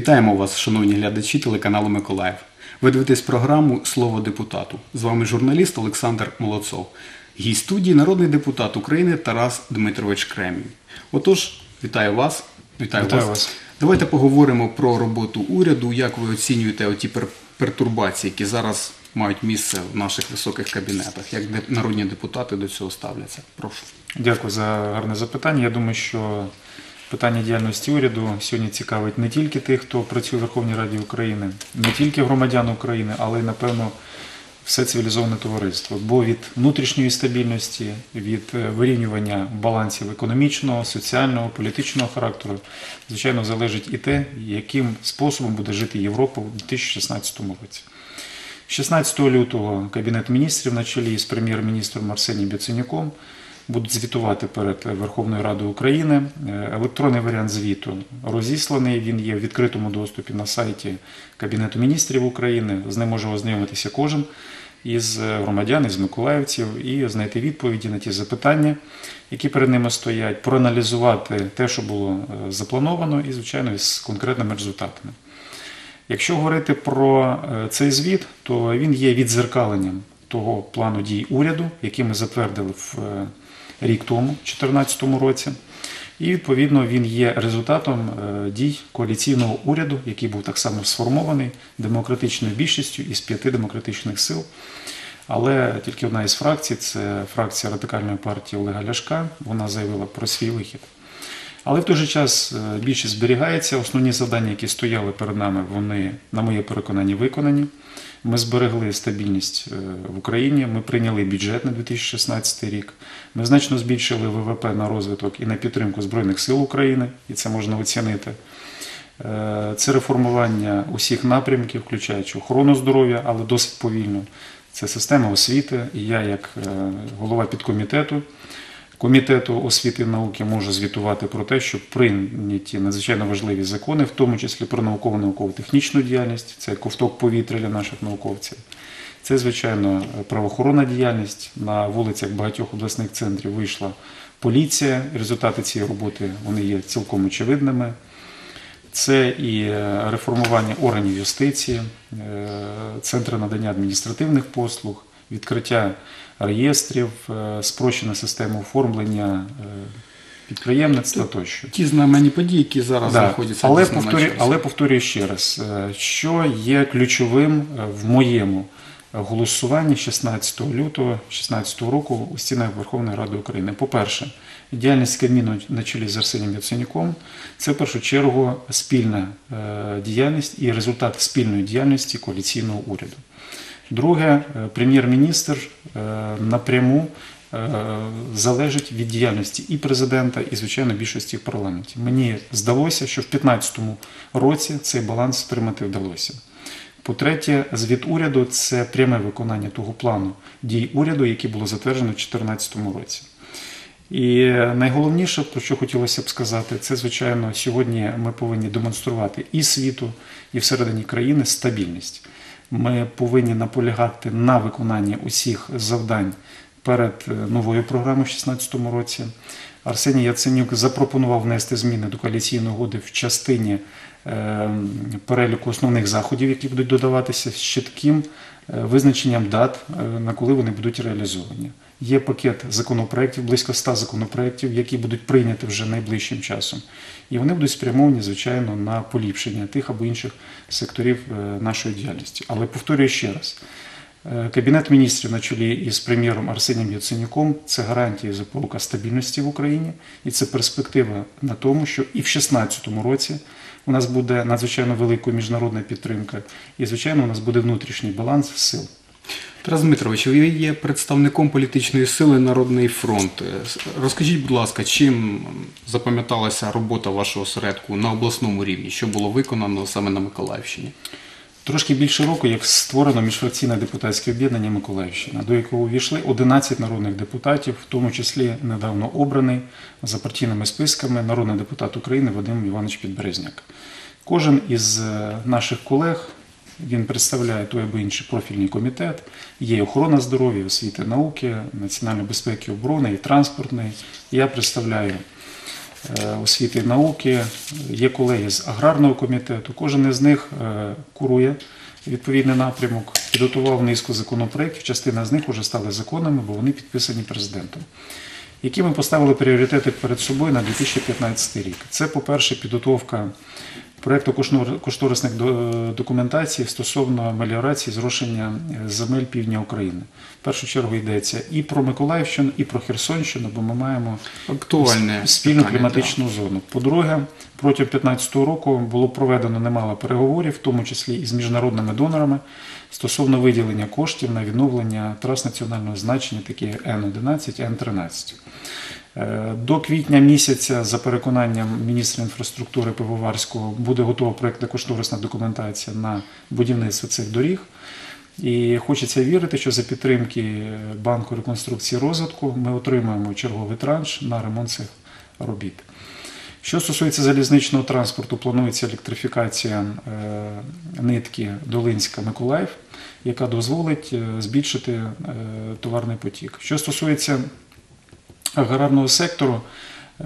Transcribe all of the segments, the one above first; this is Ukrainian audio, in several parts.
Вітаємо вас, шановні глядачі телеканалу Миколаїв. Ви дивитесь програму Слово депутату. З вами журналіст Олександр Молодцов. Гість студії народний депутат України Тарас Дмитрович Кремінь. Отож, вітаю вас. Вітаю, Вітаю вас. вас. Давайте поговоримо про роботу уряду. Як ви оцінюєте оті пер- пертурбації, які зараз мають місце в наших високих кабінетах? Як народні депутати до цього ставляться? Прошу. Дякую за гарне запитання. Я думаю, що питання діяльності уряду сьогодні цікавить не тільки тих, хто працює в Верховній Раді України, не тільки громадян України, але й, напевно, все цивілізоване товариство. Бо від внутрішньої стабільності, від е, вирівнювання балансів економічного, соціального, політичного характеру, звичайно, залежить і те, яким способом буде жити Європа у 2016 році. 16 лютого Кабінет міністрів на чолі з прем'єр-міністром Арсенієм Яценюком будуть звітувати перед Верховною Радою України. Е, Електронний варіант звіту розісланий. Він є в відкритому доступі на сайті Кабінету міністрів України. З ним може ознайомитися кожен із громадян, із миколаївців і знайти відповіді на ті запитання, які перед ними стоять, проаналізувати те, що було е, заплановано, і, звичайно, з конкретними результатами. Якщо говорити про е, цей звіт, то він є відзеркаленням того плану дій уряду, який ми затвердили в е, рік тому, у 2014 році. І відповідно він є результатом е, дій коаліційного уряду, який був так само сформований демократичною більшістю із п'яти демократичних сил. Але тільки одна із фракцій це фракція радикальної партії Олега Ляшка. Вона заявила про свій вихід. Але в той же час е, більшість зберігається. Основні завдання, які стояли перед нами, вони, на моє переконання, виконані. Ми зберегли стабільність е, в Україні. Ми прийняли бюджет на 2016 рік. Ми значно збільшили ВВП на розвиток і на підтримку Збройних сил України, і це можна оцінити. Е, Це реформування усіх напрямків, включаючи охорону здоров'я, але досить повільно. Це система освіти. І я, як голова підкомітету комітету освіти і науки, можу звітувати про те, що прийняті надзвичайно важливі закони, в тому числі про науково науково-технічну діяльність, це ковток повітря для наших науковців. Це, звичайно, правоохоронна діяльність. На вулицях багатьох обласних центрів вийшла поліція. Результати цієї роботи вони є цілком очевидними. Це і е, реформування органів юстиції, е, центри надання адміністративних послуг, відкриття реєстрів, е, спрощена система оформлення е, підприємництва тощо. Ті знаменні події, які зараз Да. знаходяться Але, дійсно повторю, але повторюю ще раз, е, що є ключовим в моєму голосуванні 16 лютого 2016 року у стінах Верховної Ради України. По-перше, діяльність Кабміну на чолі з Арсенієм Яценюком – це в першу чергу спільна діяльність і результат спільної діяльності коаліційного уряду. Друге, е, прем'єр-міністр е, напряму е, залежить від діяльності і президента, і звичайно більшості в парламенті. Мені здалося, що в 2015 році цей баланс стримати вдалося. По-третє, звіт уряду це пряме виконання того плану дій уряду, який було затверджено в 2014 році. І найголовніше, про що хотілося б сказати, це звичайно сьогодні ми повинні демонструвати і світу, і всередині країни стабільність. Ми повинні наполягати на виконанні усіх завдань перед е, новою програмою в 2016 році. Арсеній Яценюк запропонував внести зміни до коаліційної угоди в частині е, переліку основних заходів, які будуть додаватися з чітким е, визначенням дат, на коли вони будуть реалізовані. Є пакет законопроєктів, близько 100 законопроєктів, які будуть прийняті вже найближчим часом. І вони будуть спрямовані, звичайно, на поліпшення тих або інших секторів е, нашої діяльності. Але повторюю ще раз. Е, Кабінет міністрів на чолі із прем'єром Арсенієм Яценюком це гарантія запорука стабільності в Україні, і це перспектива на тому, що і в 2016 році у нас буде надзвичайно велика міжнародна підтримка, і звичайно, у нас буде внутрішній баланс сил. Тарас Дмитрович, ви є представником політичної сили Народний фронт. Розкажіть, будь ласка, чим запам'яталася робота вашого осередку на обласному рівні? Що було виконано саме на Миколаївщині? Трошки більше року, як створено міжфракційне депутатське об'єднання Миколаївщина, до якого увійшли 11 народних депутатів, в тому числі недавно обраний за партійними списками народний депутат України Вадим Іванович Підберезняк. Кожен із е, наших колег він представляє той або інший профільний комітет. Є охорона здоров'я, освіти, науки, національної безпеки, оборони і транспортної. Я представляю е, освіти і науки, є колеги з аграрного комітету. Кожен із них е, курує відповідний напрямок, підготував низку законопроєктів. Частина з них вже стали законами, бо вони підписані президентом. Які ми поставили пріоритети перед собою на 2015 рік? Це, по-перше, підготовка проєкту кошнор- кошторисних документацій стосовно меліорації зрошення е, земель півдня України. В першу чергу йдеться і про Миколаївщину, і про Херсонщину, бо ми маємо Актуальне спільну питання, кліматичну зону. По-друге, протягом 2015 року було проведено немало переговорів, в тому числі і з міжнародними донорами, стосовно виділення коштів на відновлення трас національного значення, такі як Н-11, Н-13. Е, До квітня місяця, за переконанням міністра інфраструктури Пивоварського, буде готова проєктна кошторисна документація на будівництво цих доріг. І хочеться вірити, що за підтримки банку реконструкції розвитку ми отримаємо черговий транш на ремонт цих робіт. Що стосується залізничного транспорту, планується електрифікація е, нитки Долинська-Миколаїв, яка дозволить е, збільшити товарний потік. Що стосується аграрного сектору, е,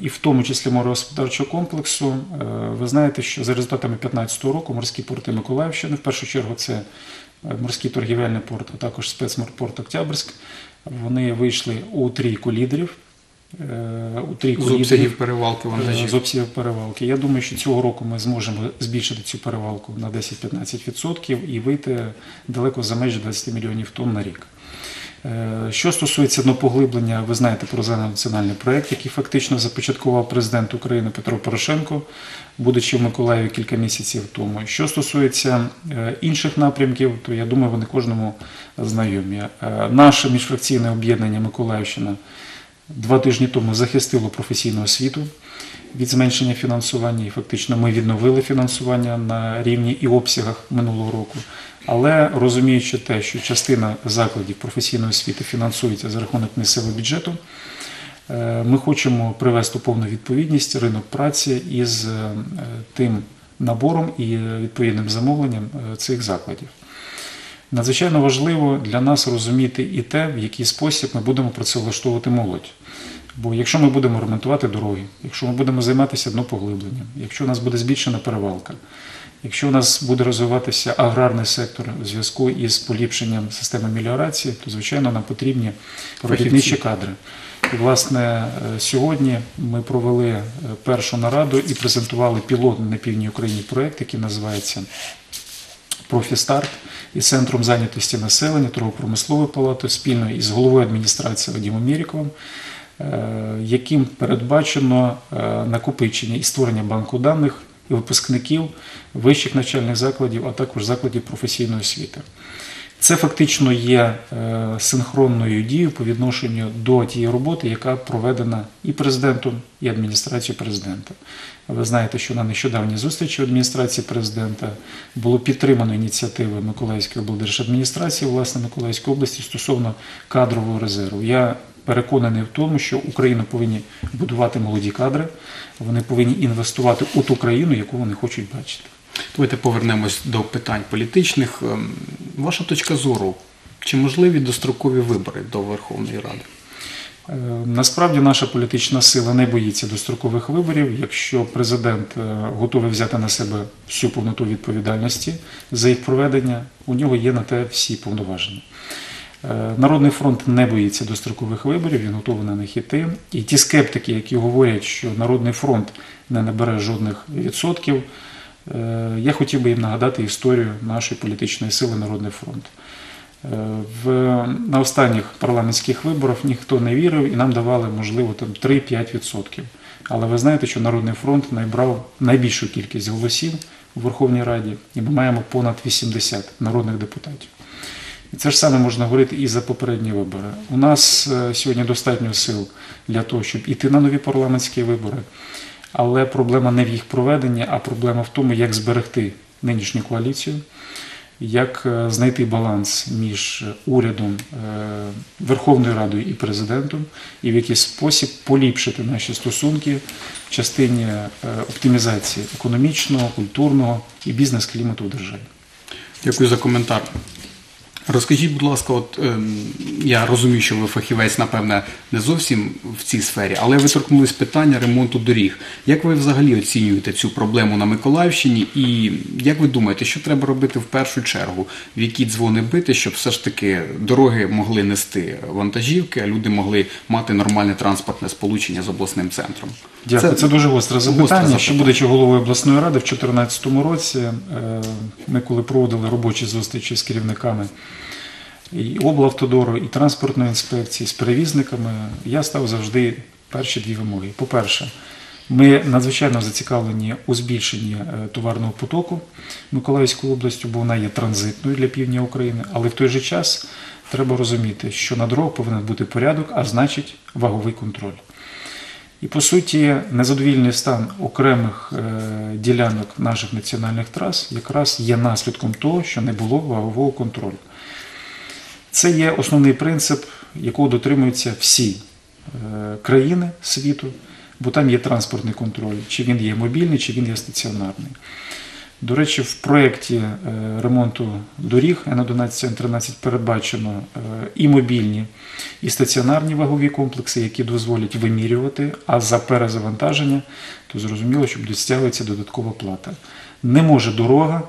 і в тому числі морегосподарчого комплексу, е, ви знаєте, що за результатами 2015 року морські порти Миколаївщини, в першу чергу це е, морський торгівельний порт, а також спецморпорт Октябрьськ, вони вийшли у трійку лідерів. У трійку З обсягів перевалки вантажів. з обсягів перевалки. Я думаю, що цього року ми зможемо збільшити цю перевалку на 10-15% і вийти далеко за межі 20 мільйонів тонн на рік. Е, Що стосується поглиблення, ви знаєте про національний проєкт, який фактично започаткував президент України Петро Порошенко, будучи в Миколаєві кілька місяців тому. Що стосується е, інших напрямків, то я думаю, вони кожному знайомі. Е, Наше міжфракційне об'єднання Миколаївщина два тижні тому захистило професійну освіту від зменшення фінансування, і фактично ми відновили фінансування на рівні і обсягах минулого року. Але розуміючи те, що частина закладів професійної освіти фінансується за рахунок місцевого бюджету, е, ми хочемо привести у повну відповідність ринок праці із е, тим набором і відповідним замовленням е, цих закладів. Надзвичайно важливо для нас розуміти і те, в який спосіб ми будемо працевлаштовувати молодь. Бо якщо ми будемо ремонтувати дороги, якщо ми будемо займатися днопоглибленням, якщо у нас буде збільшена перевалка, якщо у нас буде розвиватися аграрний сектор у зв'язку із поліпшенням системи меліорації, то звичайно нам потрібні робітничі кадри. І, власне, е, сьогодні ми провели е, першу нараду і презентували пілотний на півдній Україні проєкт, який називається Профістарт із центром зайнятості населення, торгово-промисловою палатою спільно із головою адміністрації Вадимом Мєріковим, е, яким передбачено е, накопичення і створення банку даних випускників вищих навчальних закладів, а також закладів професійної освіти. Це фактично є е, синхронною дією по відношенню до тієї роботи, яка проведена і президентом, і адміністрацією президента. Ви знаєте, що на нещодавній зустрічі адміністрації президента було підтримано ініціативи Миколаївської облдержадміністрації, власне Миколаївської області стосовно кадрового резерву. Я переконаний в тому, що Україну повинні будувати молоді кадри, вони повинні інвестувати у ту країну, яку вони хочуть бачити. Давайте повернемось до питань політичних. Ем, Ваша точка зору, чи можливі дострокові вибори до Верховної Ради? Е, Насправді наша політична сила не боїться дострокових виборів, якщо президент е, готовий взяти на себе всю повноту відповідальності за їх проведення, у нього є на те всі повноваження. Е, Народний фронт не боїться дострокових виборів, він готовий на них іти. І ті скептики, які говорять, що Народний фронт не набере жодних відсотків, е, я хотів би їм нагадати історію нашої політичної сили Народний фронт. Е, В, на останніх парламентських виборах ніхто не вірив і нам давали, можливо, там 3-5%. Але ви знаєте, що Народний фронт набрав найбільшу кількість голосів у Верховній Раді, і ми маємо понад 80 народних депутатів. І це ж саме можна говорити і за попередні вибори. У нас е, сьогодні достатньо сил для того, щоб іти на нові парламентські вибори. Але проблема не в їх проведенні, а проблема в тому, як зберегти нинішню коаліцію, як е, знайти баланс між урядом, е, Верховною Радою і президентом, і в який спосіб поліпшити наші стосунки в частині оптимізації економічного, культурного і бізнес-клімату в державі. Дякую за коментар. Розкажіть, будь ласка, от ем, я розумію, що ви фахівець, напевне, не зовсім в цій сфері, але ви торкнулись питання ремонту доріг. Як ви взагалі оцінюєте цю проблему на Миколаївщині? І як ви думаєте, що треба робити в першу чергу? В які дзвони бити, щоб все ж таки дороги могли нести вантажівки, а люди могли мати нормальне транспортне сполучення з обласним центром? Дякую. Це, дуже гостре запитання. запитання. Ще будучи головою обласної ради в 2014 році, е, ми коли проводили робочі зустрічі з керівниками і облавтодору, і транспортної інспекції з перевізниками, я став завжди перші дві вимоги. По-перше, ми надзвичайно зацікавлені у збільшенні е, товарного потоку Миколаївською областю, бо вона є транзитною для півдня України, але в той же час треба розуміти, що на дорогах повинен бути порядок, а значить ваговий контроль. І по суті, незадовільний стан окремих е, ділянок наших національних трас якраз є наслідком того, що не було вагового контролю. Це є основний принцип, якого дотримуються всі е, країни світу, бо там є транспортний контроль, чи він є мобільний, чи він є стаціонарний. До речі, в проєкті е, ремонту доріг Н11-13 передбачено е, і мобільні, і стаціонарні вагові комплекси, які дозволять вимірювати, а за перезавантаження, то зрозуміло, що буде додаткова плата. Не може дорога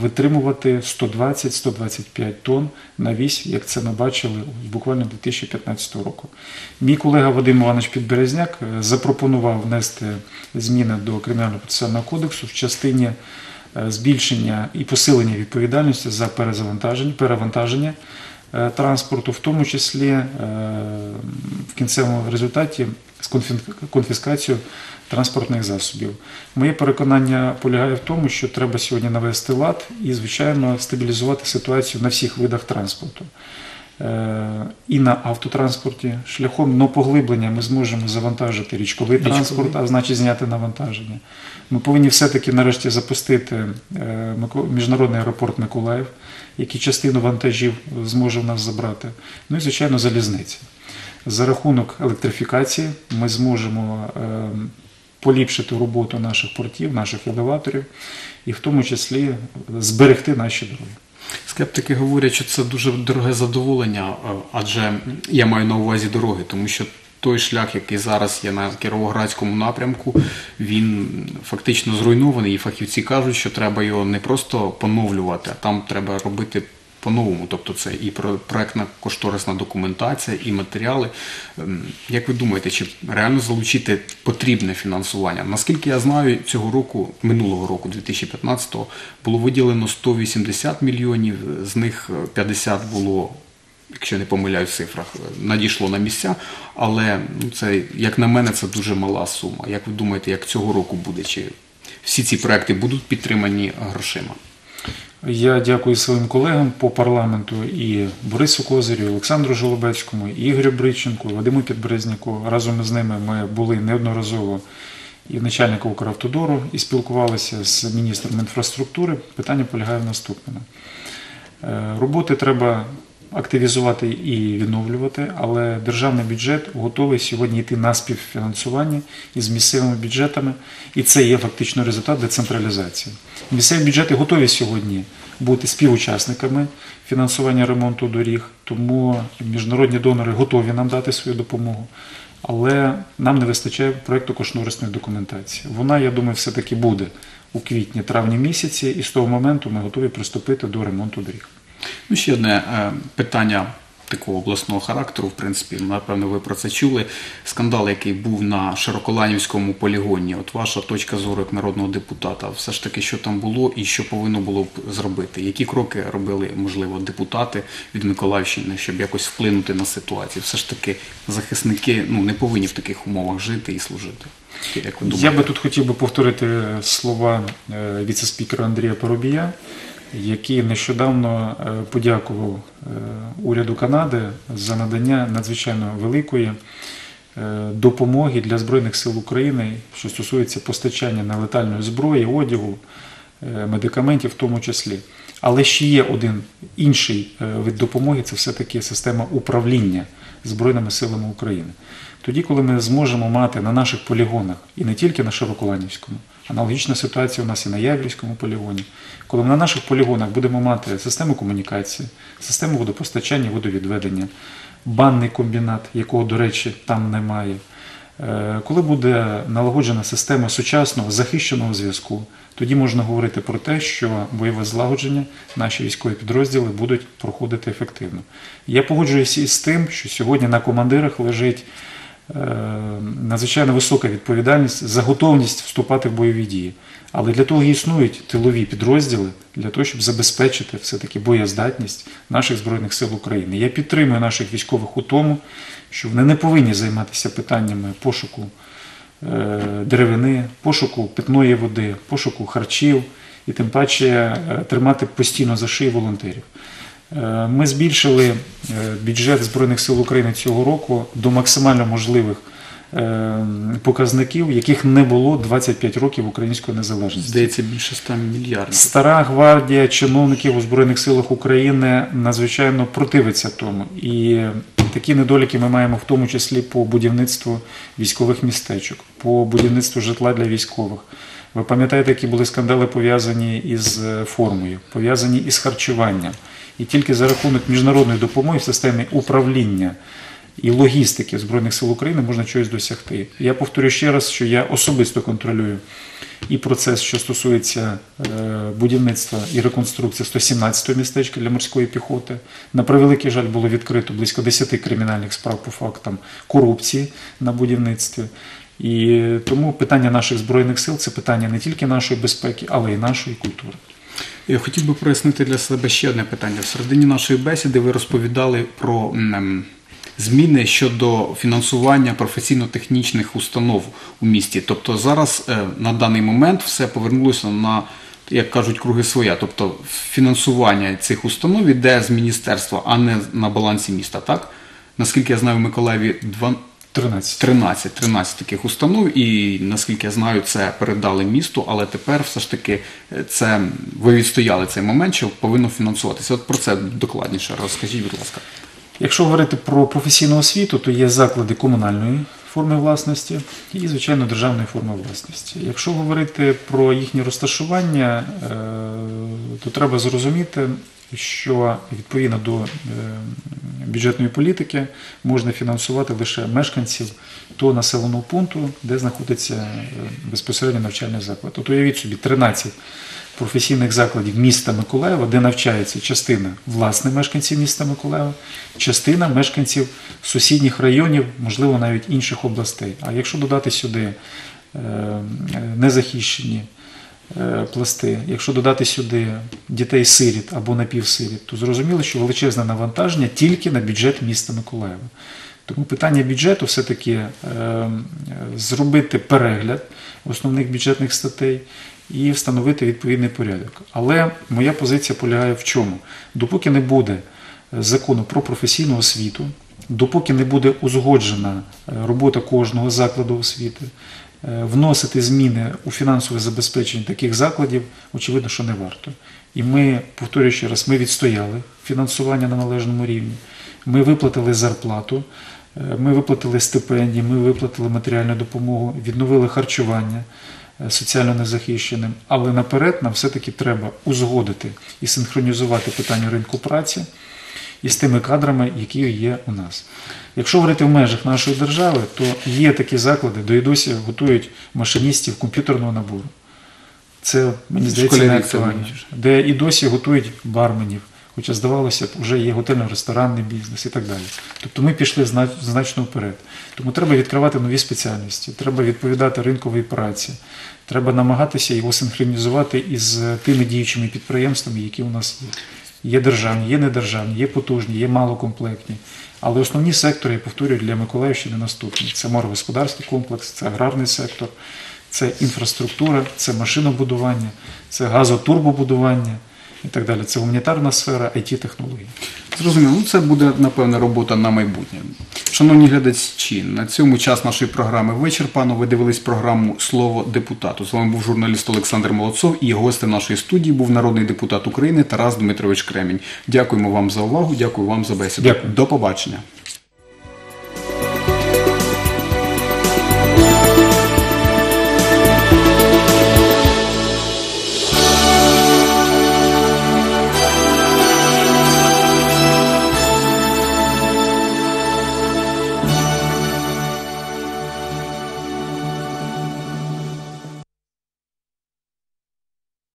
витримувати 120-125 тонн на вісь, як це ми бачили буквально 2015 року. Мій колега Вадим Іванович Підберезняк е, запропонував внести зміни до Кримінального процесуального кодексу в частині е, збільшення і посилення відповідальності за перезавантаження, перевантаження е, транспорту, в тому числі е, в кінцевому результаті з конфіскацією транспортних засобів. Моє переконання полягає в тому, що треба сьогодні навести лад і, звичайно, стабілізувати ситуацію на всіх видах транспорту. Е, І на автотранспорті шляхом но поглиблення ми зможемо завантажити річковий Річковий. транспорт, а значить зняти навантаження. Ми повинні все-таки нарешті запустити е, міжнародний аеропорт Миколаїв, який частину вантажів зможе в нас забрати. Ну і, звичайно, залізниця. За рахунок електрифікації ми зможемо е, поліпшити роботу наших портів, наших елеваторів і в тому числі зберегти наші дороги. Скептики говорять, що це дуже дороге задоволення, адже я маю на увазі дороги, тому що той шлях, який зараз є на Кіровоградському напрямку, він фактично зруйнований, і фахівці кажуть, що треба його не просто поновлювати, а там треба робити по-новому. Тобто це і про- проектна кошторисна документація, і матеріали. Ем, Як ви думаєте, чи реально залучити потрібне фінансування? Наскільки я знаю, цього року, минулого року, 2015-го, було виділено 180 мільйонів, з них е, 50 було. Якщо не помиляюсь в цифрах, е, надійшло на місця, але ну, це, як на мене, це дуже мала сума. Як ви думаєте, як цього року буде? Чи всі ці проекти будуть підтримані грошима? Я дякую своїм колегам по парламенту і Борису Козирю, Олександру Жолобецькому, Ігорю Бриченку, Вадиму Підбрезніку. Разом з ними ми були неодноразово і в начальника Укравтодору і спілкувалися з міністром інфраструктури. Питання полягає в наступному. Е, Роботи треба активізувати і відновлювати, але державний бюджет готовий сьогодні йти на співфінансування із місцевими бюджетами, і це є фактично результат децентралізації. Місцеві бюджети готові сьогодні бути співучасниками фінансування ремонту доріг, тому міжнародні донори готові нам дати свою допомогу. Але нам не вистачає проєкту кошторисної документації. Вона, я думаю, все-таки буде у квітні-травні місяці, і з того моменту ми готові приступити до ремонту доріг. Ну, ще одне е, питання такого обласного характеру, в принципі, напевно, ви про це чули. Скандал, який був на Широколанівському полігоні. От ваша точка зору як народного депутата, все ж таки, що там було і що повинно було б зробити? Які кроки робили, можливо, депутати від Миколаївщини, щоб якось вплинути на ситуацію? Все ж таки, захисники ну, не повинні в таких умовах жити і служити. Як ви? Я би тут хотів би повторити слова е, віце-спікера Андрія Поробія, який нещодавно е, подякував е, уряду Канади за надання надзвичайно великої е, допомоги для Збройних сил України, що стосується постачання нелетальної зброї, одягу, медикаментів в тому числі. Але ще є один інший вид допомоги це все-таки система управління Збройними силами України. Тоді, коли ми зможемо мати на наших полігонах і не тільки на Широколанівському, Аналогічна ситуація у нас і на Яврівському полігоні. Коли ми на наших полігонах будемо мати систему комунікації, систему водопостачання, водовідведення, банний комбінат, якого, до речі, там немає. Е, Коли буде налагоджена система сучасного захищеного зв'язку, тоді можна говорити про те, що бойове злагодження наші військові підрозділи будуть проходити ефективно. Я погоджуюся із тим, що сьогодні на командирах лежить надзвичайно висока відповідальність за готовність вступати в бойові дії. Але для того існують тилові підрозділи для того, щоб забезпечити все-таки боєздатність наших збройних сил України. Я підтримую наших військових у тому, що вони не повинні займатися питаннями пошуку е, деревини, пошуку питної води, пошуку харчів і тим паче е, тримати постійно за шиї волонтерів. Е, Ми збільшили е, бюджет Збройних сил України цього року до максимально можливих е, показників, яких не було 25 років української незалежності. Здається, більше 100 мільярдів. Стара гвардія чиновників у Збройних силах України надзвичайно противиться тому. І такі недоліки ми маємо в тому числі по будівництву військових містечок, по будівництву житла для військових. Ви пам'ятаєте, які були скандали пов'язані із формою, пов'язані із харчуванням. І тільки за рахунок міжнародної допомоги в системі управління і логістики Збройних сил України можна чогось досягти. Я повторю ще раз, що я особисто контролюю і процес, що стосується е, будівництва і реконструкції 117-го містечка для морської піхоти. На превеликий жаль, було відкрито близько 10 кримінальних справ по фактам корупції на будівництві. І тому питання наших збройних сил це питання не тільки нашої безпеки, але й нашої культури. Я хотів би прояснити для себе ще одне питання. В середині нашої бесіди ви розповідали про зміни щодо фінансування професійно-технічних установ у місті. Тобто зараз е, на даний момент все повернулося на, як кажуть, круги своя. Тобто фінансування цих установ іде з міністерства, а не на балансі міста. Так? Наскільки я знаю, в Миколаєві два, 13. 13, 13 таких установ, і наскільки я знаю, це передали місту, але тепер все ж таки е, це ви відстояли цей момент, що повинно фінансуватися. От про це докладніше розкажіть, будь ласка. Якщо говорити про професійну освіту, то є заклади комунальної форми власності і, звичайно, державної форми власності. Якщо говорити про їхнє розташування, е, то треба зрозуміти, що відповідно до е, бюджетної політики можна фінансувати лише мешканців того населеного пункту, де знаходиться е, безпосередньо навчальний заклад. От уявіть собі 13 професійних закладів міста Миколаєва, де навчається частина власне мешканців міста Миколаєва, частина мешканців сусідніх районів, можливо, навіть інших областей. А якщо додати сюди е, незахищені пласти, якщо додати сюди дітей-сиріт або напівсиріт, то зрозуміло, що величезне навантаження тільки на бюджет міста Миколаєва. Тому питання бюджету все-таки е, зробити перегляд основних бюджетних статей і встановити відповідний порядок. Але моя позиція полягає в чому? Допоки не буде закону про професійну освіту, допоки не буде узгоджена е, робота кожного закладу освіти, е, вносити зміни у фінансове забезпечення таких закладів, очевидно, що не варто. І ми, повторюю ще раз, ми відстояли фінансування на належному рівні, ми виплатили зарплату, е, ми виплатили стипендії, ми виплатили матеріальну допомогу, відновили харчування е, соціально незахищеним. Але наперед нам все-таки треба узгодити і синхронізувати питання ринку праці із тими кадрами, які є у нас. Якщо говорити в межах нашої держави, то є такі заклади, де і досі готують машиністів комп'ютерного набору. Це, мені здається, не актуально. Де і досі готують барменів, хоча здавалося б, вже є готельно-ресторанний бізнес і так далі. Тобто ми пішли значно вперед. Тому треба відкривати нові спеціальності, треба відповідати ринковій праці, треба намагатися його синхронізувати із тими діючими підприємствами, які у нас є. Є державні, є недержавні, є потужні, є малокомплектні. Але основні сектори, я повторюю, для Миколаївщини наступні: це морогосподарський комплекс, це аграрний сектор, це інфраструктура, це машинобудування, це газотурбобудування і так далі. Це гуманітарна сфера, it технології Зрозуміло, ну це буде напевне робота на майбутнє. Шановні глядачі, на цьому час нашої програми вичерпано. Ви дивились програму Слово депутату. З вами був журналіст Олександр Молодцов і гостем нашої студії був народний депутат України Тарас Дмитрович Кремінь. Дякуємо вам за увагу, дякую вам за бесіду. Дякую. До побачення.